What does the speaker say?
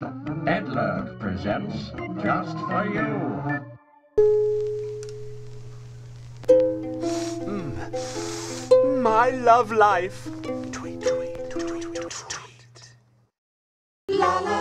Edler presents Just for You. Hmm. My love life. Tweet, tweet, tweet, tweet, tweet. La la